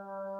you